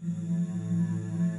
Música